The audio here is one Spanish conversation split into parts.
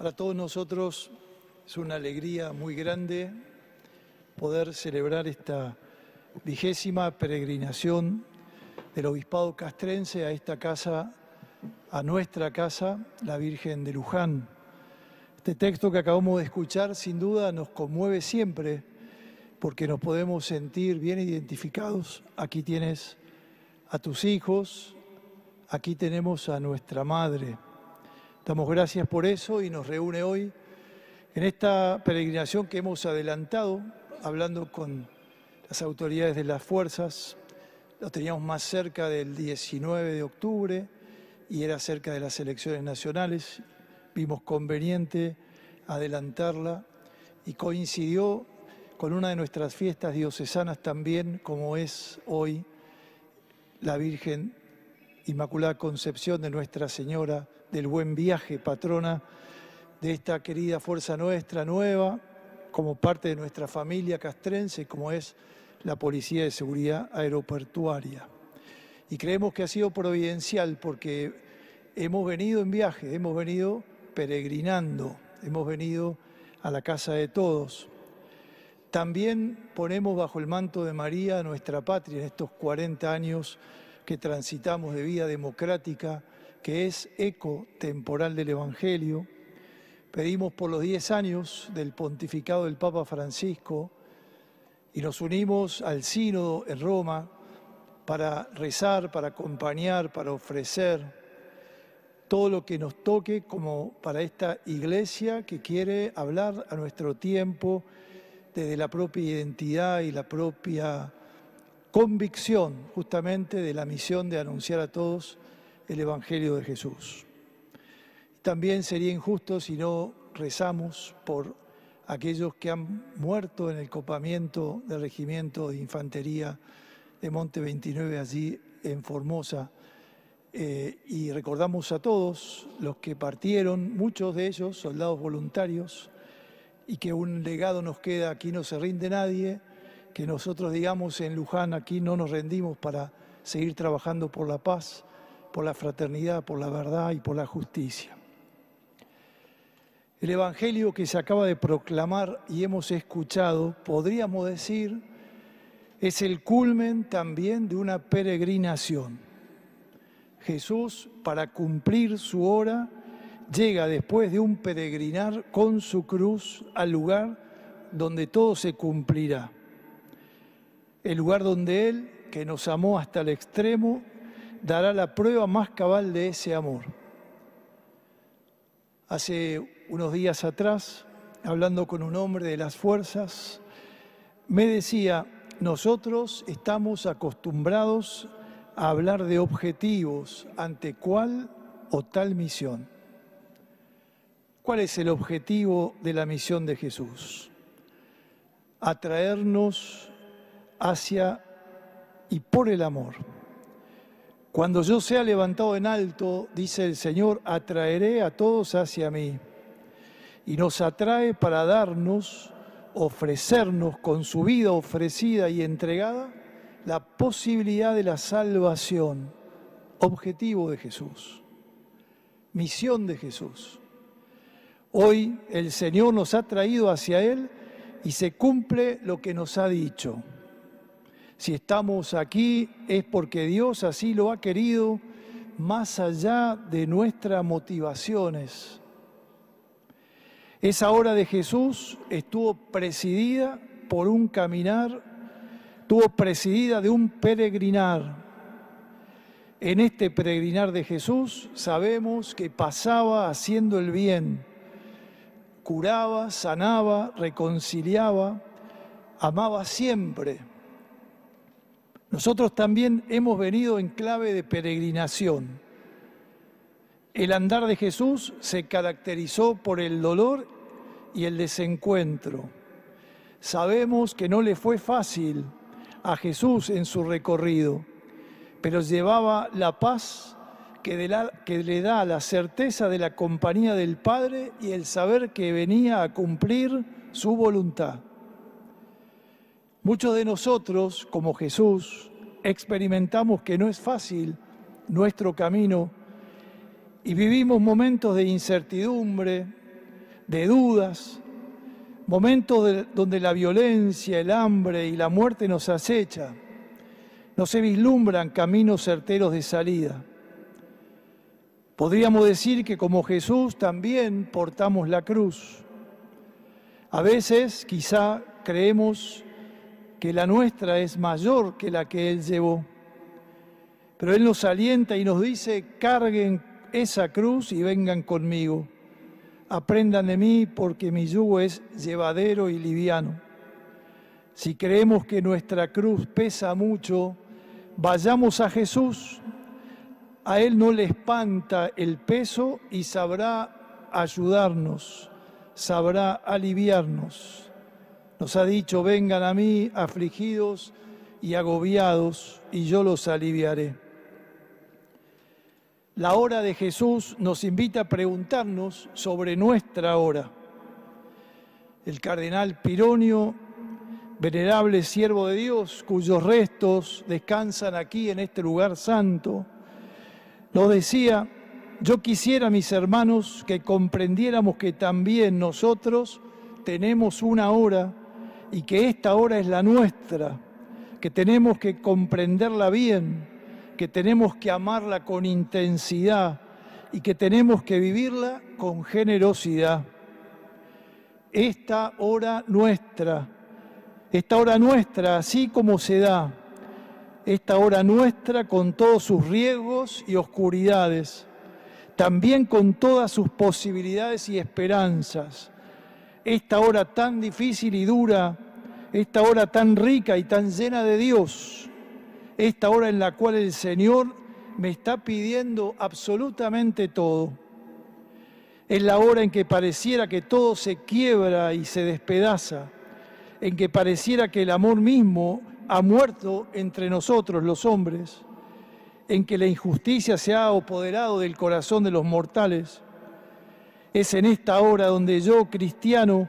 Para todos nosotros es una alegría muy grande poder celebrar esta vigésima peregrinación del Obispado Castrense a esta casa, a nuestra casa, la Virgen de Luján. Este texto que acabamos de escuchar sin duda nos conmueve siempre porque nos podemos sentir bien identificados. Aquí tienes a tus hijos, aquí tenemos a nuestra Madre. Damos gracias por eso y nos reúne hoy en esta peregrinación que hemos adelantado, hablando con las autoridades de las fuerzas. Lo teníamos más cerca del 19 de octubre y era cerca de las elecciones nacionales. Vimos conveniente adelantarla y coincidió con una de nuestras fiestas diocesanas también, como es hoy la Virgen Inmaculada Concepción de Nuestra Señora del Buen Viaje, patrona de esta querida fuerza nuestra nueva, como parte de nuestra familia castrense, como es la Policía de Seguridad Aeroportuaria. Y creemos que ha sido providencial porque hemos venido en viaje, hemos venido peregrinando, hemos venido a la casa de todos. También ponemos bajo el manto de María nuestra patria en estos 40 años que transitamos de vida democrática, que es eco temporal del Evangelio. Pedimos por los 10 años del pontificado del Papa Francisco y nos unimos al sínodo en Roma para rezar, para acompañar, para ofrecer todo lo que nos toque como para esta iglesia que quiere hablar a nuestro tiempo desde la propia identidad y la propia convicción justamente de la misión de anunciar a todos el Evangelio de Jesús. También sería injusto si no rezamos por aquellos que han muerto en el copamiento del regimiento de infantería de Monte 29 allí en Formosa. Eh, y recordamos a todos los que partieron, muchos de ellos soldados voluntarios, y que un legado nos queda, aquí no se rinde nadie, que nosotros digamos en Luján, aquí no nos rendimos para seguir trabajando por la paz, por la fraternidad, por la verdad y por la justicia. El Evangelio que se acaba de proclamar y hemos escuchado, podríamos decir, es el culmen también de una peregrinación. Jesús, para cumplir su hora, llega después de un peregrinar con su cruz al lugar donde todo se cumplirá. El lugar donde Él, que nos amó hasta el extremo, dará la prueba más cabal de ese amor. Hace unos días atrás, hablando con un hombre de las fuerzas, me decía, nosotros estamos acostumbrados a hablar de objetivos ante cuál o tal misión. ¿Cuál es el objetivo de la misión de Jesús? Atraernos hacia y por el amor. Cuando yo sea levantado en alto, dice el Señor, atraeré a todos hacia mí. Y nos atrae para darnos, ofrecernos con su vida ofrecida y entregada, la posibilidad de la salvación. Objetivo de Jesús. Misión de Jesús. Hoy el Señor nos ha traído hacia Él y se cumple lo que nos ha dicho. Si estamos aquí es porque Dios así lo ha querido más allá de nuestras motivaciones. Esa hora de Jesús estuvo presidida por un caminar, estuvo presidida de un peregrinar. En este peregrinar de Jesús sabemos que pasaba haciendo el bien curaba, sanaba, reconciliaba, amaba siempre. Nosotros también hemos venido en clave de peregrinación. El andar de Jesús se caracterizó por el dolor y el desencuentro. Sabemos que no le fue fácil a Jesús en su recorrido, pero llevaba la paz que, le da la certeza de la compañía del Padre y el saber que venía a cumplir su voluntad. Muchos de nosotros, como Jesús, experimentamos que no es fácil nuestro camino y vivimos momentos de incertidumbre, de dudas, momentos donde la violencia, el hambre y la muerte nos acecha, no se vislumbran caminos certeros de salida. Podríamos decir que como Jesús también portamos la cruz. A veces quizá creemos que la nuestra es mayor que la que Él llevó. Pero Él nos alienta y nos dice, carguen esa cruz y vengan conmigo. Aprendan de mí porque mi yugo es llevadero y liviano. Si creemos que nuestra cruz pesa mucho, vayamos a Jesús. A Él no le espanta el peso y sabrá ayudarnos, sabrá aliviarnos. Nos ha dicho, vengan a mí afligidos y agobiados, y yo los aliviaré. La hora de Jesús nos invita a preguntarnos sobre nuestra hora. El cardenal Pironio, venerable siervo de Dios, cuyos restos descansan aquí en este lugar santo, nos decía, yo quisiera, mis hermanos, que comprendiéramos que también nosotros tenemos una hora y que esta hora es la nuestra, que tenemos que comprenderla bien, que tenemos que amarla con intensidad y que tenemos que vivirla con generosidad. Esta hora nuestra, esta hora nuestra, así como se da, esta hora nuestra con todos sus riesgos y oscuridades, también con todas sus posibilidades y esperanzas, esta hora tan difícil y dura, esta hora tan rica y tan llena de Dios, esta hora en la cual el Señor me está pidiendo absolutamente todo. Es la hora en que pareciera que todo se quiebra y se despedaza, en que pareciera que el amor mismo ha muerto entre nosotros los hombres, en que la injusticia se ha apoderado del corazón de los mortales es en esta hora donde yo, cristiano,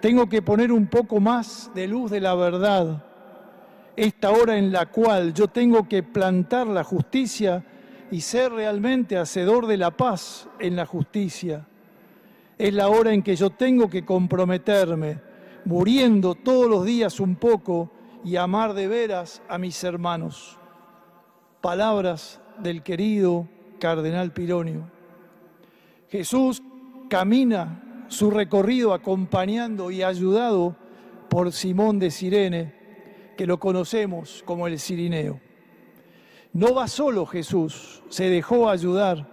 tengo que poner un poco más de luz de la verdad. Esta hora en la cual yo tengo que plantar la justicia y ser realmente hacedor de la paz en la justicia. Es la hora en que yo tengo que comprometerme, muriendo todos los días un poco y amar de veras a mis hermanos. Palabras del querido Cardenal Pironio. Jesús camina su recorrido acompañando y ayudado por Simón de Sirene, que lo conocemos como el Sirineo. No va solo Jesús, se dejó ayudar.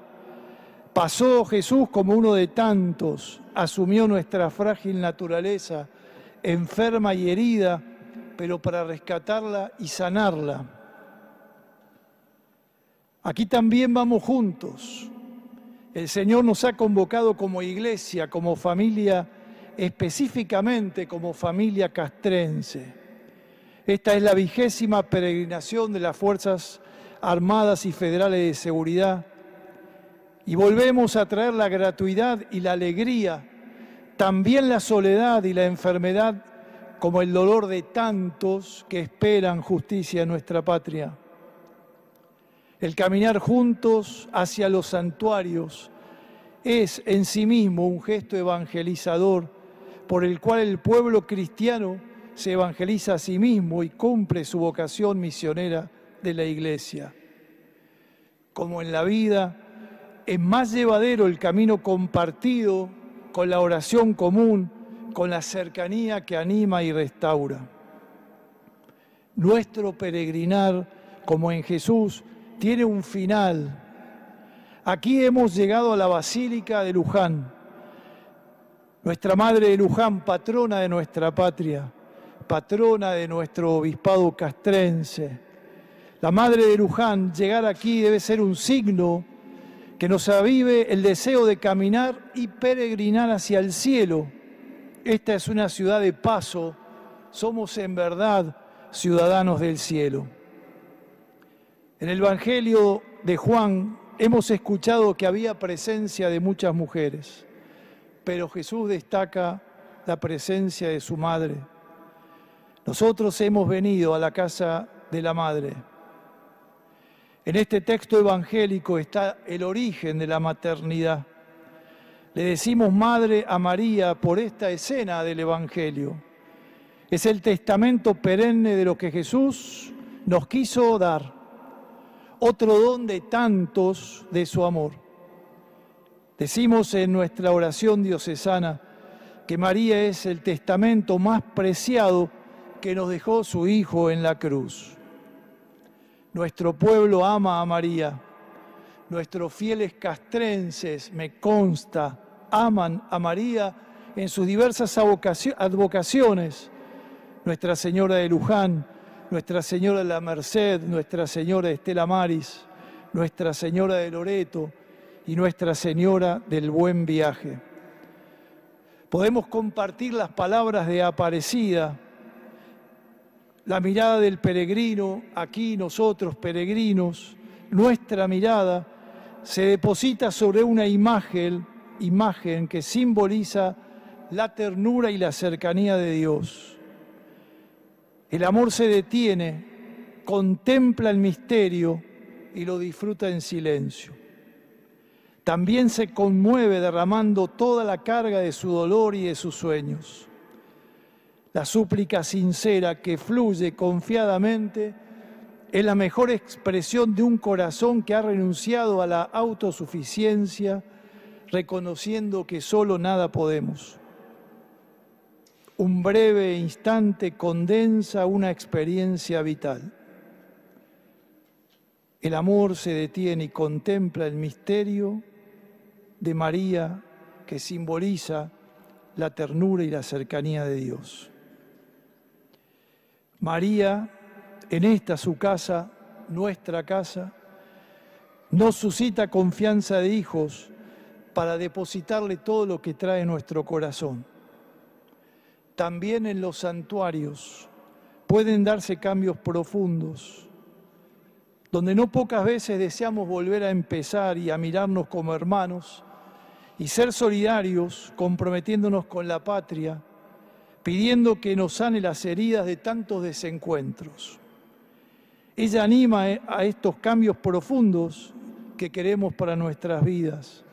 Pasó Jesús como uno de tantos, asumió nuestra frágil naturaleza, enferma y herida, pero para rescatarla y sanarla. Aquí también vamos juntos, el Señor nos ha convocado como iglesia, como familia, específicamente como familia castrense. Esta es la vigésima peregrinación de las Fuerzas Armadas y Federales de Seguridad. Y volvemos a traer la gratuidad y la alegría, también la soledad y la enfermedad, como el dolor de tantos que esperan justicia en nuestra patria el caminar juntos hacia los santuarios, es en sí mismo un gesto evangelizador por el cual el pueblo cristiano se evangeliza a sí mismo y cumple su vocación misionera de la iglesia. Como en la vida, es más llevadero el camino compartido con la oración común, con la cercanía que anima y restaura. Nuestro peregrinar, como en Jesús, tiene un final. Aquí hemos llegado a la Basílica de Luján, nuestra Madre de Luján, patrona de nuestra patria, patrona de nuestro obispado castrense. La Madre de Luján, llegar aquí debe ser un signo que nos avive el deseo de caminar y peregrinar hacia el cielo. Esta es una ciudad de paso, somos en verdad ciudadanos del cielo. En el Evangelio de Juan hemos escuchado que había presencia de muchas mujeres, pero Jesús destaca la presencia de su madre. Nosotros hemos venido a la casa de la madre. En este texto evangélico está el origen de la maternidad. Le decimos Madre a María por esta escena del Evangelio. Es el testamento perenne de lo que Jesús nos quiso dar. Otro don de tantos de su amor. Decimos en nuestra oración diocesana que María es el testamento más preciado que nos dejó su Hijo en la cruz. Nuestro pueblo ama a María. Nuestros fieles castrenses, me consta, aman a María en sus diversas advocaciones. Nuestra Señora de Luján, Nuestra Señora de la Merced, Nuestra Señora de Estela Maris, Nuestra Señora de Loreto y Nuestra Señora del Buen Viaje. Podemos compartir las palabras de Aparecida, la mirada del peregrino, aquí nosotros peregrinos, nuestra mirada se deposita sobre una imagen, imagen que simboliza la ternura y la cercanía de Dios. El amor se detiene, contempla el misterio y lo disfruta en silencio. También se conmueve derramando toda la carga de su dolor y de sus sueños. La súplica sincera que fluye confiadamente es la mejor expresión de un corazón que ha renunciado a la autosuficiencia, reconociendo que solo nada podemos. Un breve instante condensa una experiencia vital. El amor se detiene y contempla el misterio de María que simboliza la ternura y la cercanía de Dios. María, en esta su casa, nuestra casa, nos suscita confianza de hijos para depositarle todo lo que trae nuestro corazón. También en los santuarios pueden darse cambios profundos, donde no pocas veces deseamos volver a empezar y a mirarnos como hermanos y ser solidarios comprometiéndonos con la patria pidiendo que nos sane las heridas de tantos desencuentros. Ella anima a estos cambios profundos que queremos para nuestras vidas.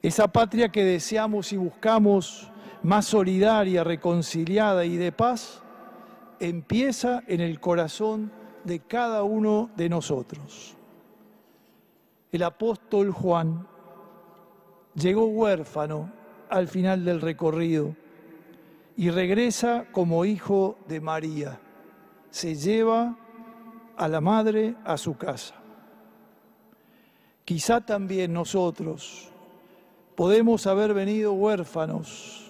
Esa patria que deseamos y buscamos más solidaria, reconciliada y de paz, empieza en el corazón de cada uno de nosotros. El apóstol Juan llegó huérfano al final del recorrido y regresa como hijo de María. Se lleva a la madre a su casa. Quizá también nosotros podemos haber venido huérfanos,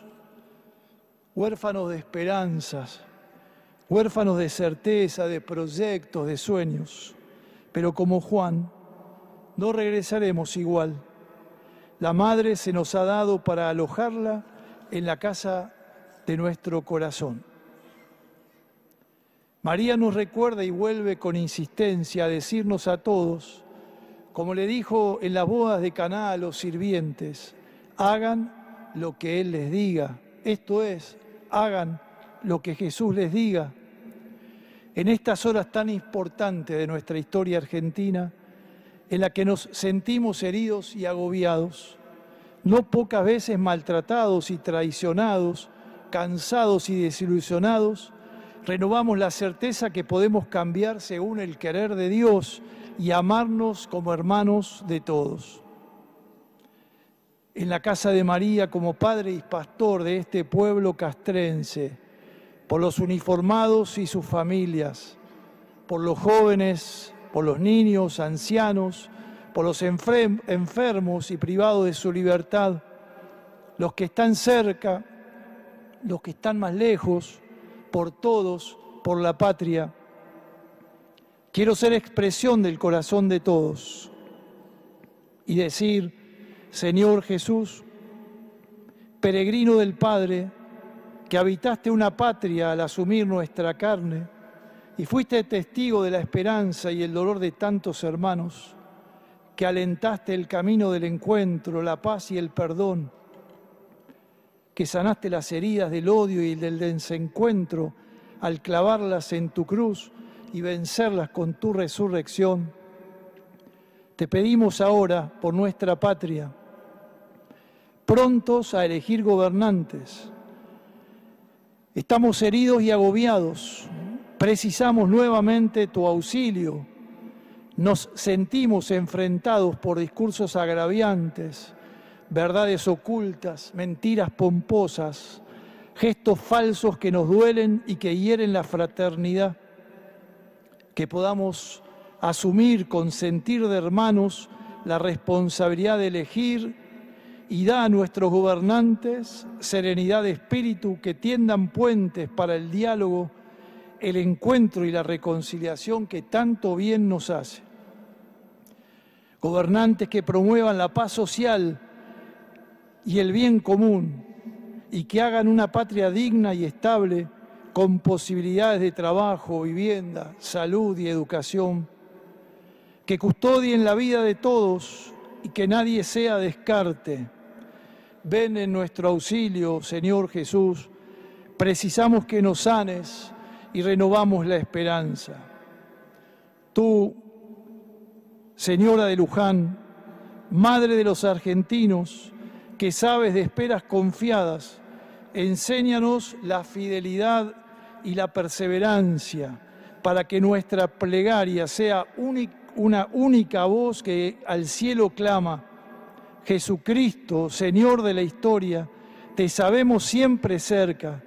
huérfanos de esperanzas, huérfanos de certeza, de proyectos, de sueños, pero como Juan, no regresaremos igual. La madre se nos ha dado para alojarla en la casa de nuestro corazón. María nos recuerda y vuelve con insistencia a decirnos a todos, como le dijo en las bodas de Caná a los sirvientes, hagan lo que Él les diga. Esto es, hagan lo que Jesús les diga. En estas horas tan importantes de nuestra historia argentina, en la que nos sentimos heridos y agobiados, no pocas veces maltratados y traicionados cansados y desilusionados, renovamos la certeza que podemos cambiar según el querer de Dios y amarnos como hermanos de todos. En la casa de María, como padre y pastor de este pueblo castrense, por los uniformados y sus familias, por los jóvenes, por los niños, ancianos, por los enfermos y privados de su libertad, los que están cerca, los que están más lejos, por todos, por la patria. Quiero ser expresión del corazón de todos y decir, Señor Jesús, peregrino del Padre, que habitaste una patria al asumir nuestra carne y fuiste testigo de la esperanza y el dolor de tantos hermanos, que alentaste el camino del encuentro, la paz y el perdón que sanaste las heridas del odio y del desencuentro al clavarlas en tu cruz y vencerlas con tu resurrección. Te pedimos ahora por nuestra patria, prontos a elegir gobernantes. Estamos heridos y agobiados. Precisamos nuevamente tu auxilio. Nos sentimos enfrentados por discursos agraviantes, verdades ocultas, mentiras pomposas, gestos falsos que nos duelen y que hieren la fraternidad. Que podamos asumir con sentir de hermanos la responsabilidad de elegir y da a nuestros gobernantes serenidad de espíritu que tiendan puentes para el diálogo, el encuentro y la reconciliación que tanto bien nos hace. Gobernantes que promuevan la paz social y el bien común y que hagan una patria digna y estable con posibilidades de trabajo, vivienda, salud y educación que custodien la vida de todos y que nadie sea descarte. Ven en nuestro auxilio, Señor Jesús. Precisamos que nos sanes y renovamos la esperanza. Tú, Señora de Luján, Madre de los argentinos, que sabes de esperas confiadas, enséñanos la fidelidad y la perseverancia para que nuestra plegaria sea una única voz que al cielo clama, Jesucristo, Señor de la historia, te sabemos siempre cerca,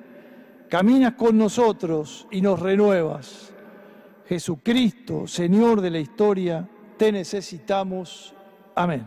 caminas con nosotros y nos renuevas. Jesucristo, Señor de la historia, te necesitamos. Amén.